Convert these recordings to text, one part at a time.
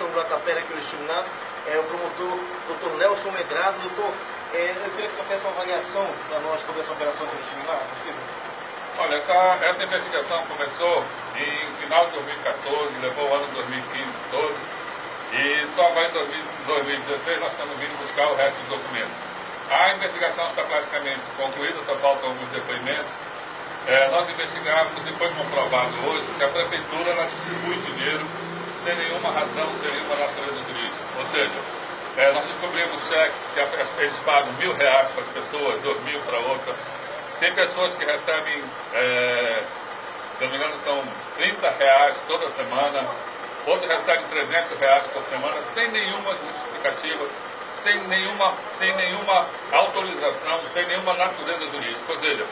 investigação do Atapera aqui no Estimulado, é o promotor doutor Nelson Medrado. Doutor, é, eu queria que você fizesse uma avaliação para nós sobre essa operação do Estimulado? Olha, essa, essa investigação começou em final de 2014, levou o ano 2015 todo, e só agora em 2016 nós estamos vindo buscar o resto dos documentos. A investigação está praticamente concluída, só faltam alguns depoimentos. É, nós investigamos e foi comprovado hoje que a prefeitura ela distribui dinheiro sem nenhuma razão, sem nenhuma natureza jurídica. Ou seja, é, nós descobrimos cheques que eles pagam mil reais para as pessoas, dois mil para outra. Tem pessoas que recebem, é, se não me engano, são 30 reais toda semana. Outros recebem 300 reais por semana, sem nenhuma justificativa, sem nenhuma, sem nenhuma autorização, sem nenhuma natureza jurídica. Ou seja,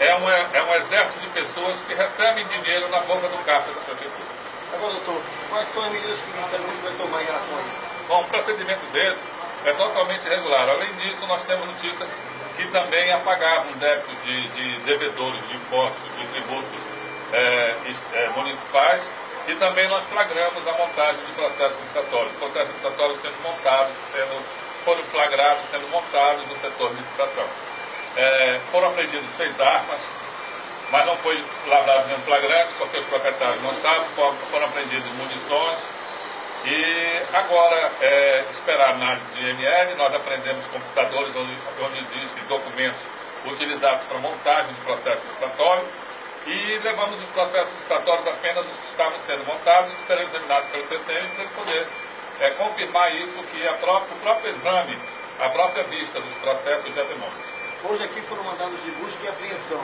é um, é um exército de pessoas que recebem dinheiro na boca do caixa da prefeitura. Agora, doutor, quais são as medidas que o Ministério Público vai tomar em relação a isso? Bom, um procedimento desse é totalmente irregular. Além disso, nós temos notícia que também apagavam débitos de, de devedores de impostos, de tributos é, é, municipais e também nós flagramos a montagem de processos licitatórios. Processos licitatórios sendo montados, sendo, foram flagrados, sendo montados no setor de licitação. É, foram apreendidos seis armas, mas não foi lavrado nenhum flagrante, porque os proprietários não estavam, foram apreendidos munições. E agora, é, esperar análise de IML, nós aprendemos computadores onde, onde existem documentos utilizados para montagem de processo licitatório e levamos os processos licitatórios apenas os que estavam sendo montados, que serão examinados pelo TCM para poder é, confirmar isso que a própria, o próprio exame, a própria vista dos processos já demonstra. Hoje aqui foram mandados de busca e apreensão.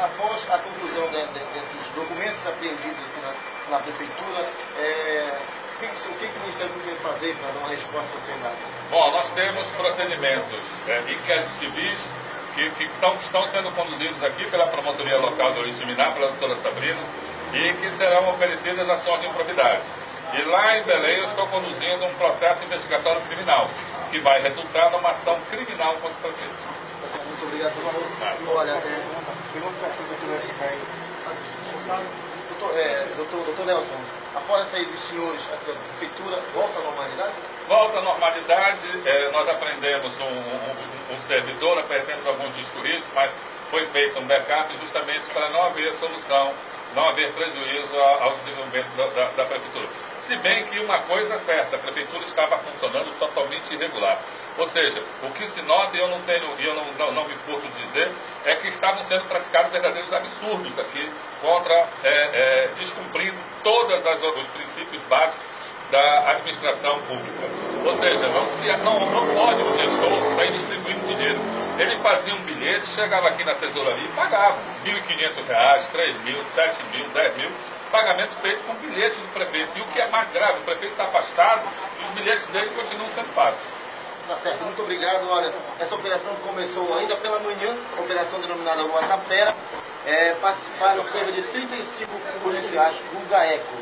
Após a conclusão de, de, desses documentos apreendidos aqui na, na Prefeitura, é, o, que, o que, o Ministério Público vai fazer para dar uma resposta à sociedade? Bom, nós temos procedimentos é, inquéritos civis que, que, são, que estão sendo conduzidos aqui pela Promotoria Local do Minar, pela doutora Sabrina, e que serão oferecidas ações de improbidade. E lá em Belém eu estou conduzindo um processo investigatório criminal, que vai resultar numa ação criminal contra o prefeito. Muito obrigado, doutor. Olha, é, doutor, é, doutor, doutor Nelson, após a saída dos senhores da prefeitura, volta à normalidade? Volta à normalidade, é, nós aprendemos um, um, um, servidor, aprendemos alguns discos mas foi feito um backup justamente para não haver solução, não haver prejuízo ao desenvolvimento da, da, da prefeitura. Se bem que uma coisa é certa, a prefeitura estava funcionando totalmente irregular. Ou seja, o que se nota, e eu não tenho, e eu não, não, não me furto dizer, é que estavam sendo praticados verdadeiros absurdos aqui, contra, é, é, descumprindo todos os princípios básicos da administração pública. Ou seja, não, se, não, não pode o gestor sair distribuindo dinheiro. Ele fazia um bilhete, chegava aqui na tesouraria e pagava R$ 1.500, R$ 3.000, R$ 7.000, R$ 10.000 pagamentos feitos com bilhetes do prefeito. E o que é mais grave, o prefeito está afastado e os bilhetes dele continuam sendo pagos. Tá certo, muito obrigado. Olha, essa operação começou ainda pela manhã, operação denominada Guatapera. É, participaram cerca de 35 policiais do GAECO.